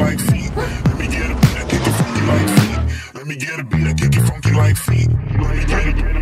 like feet. Let me get a beat, I kick it funky like feet. Let me get a beat, I kick it funky like feet. Let me get a beat.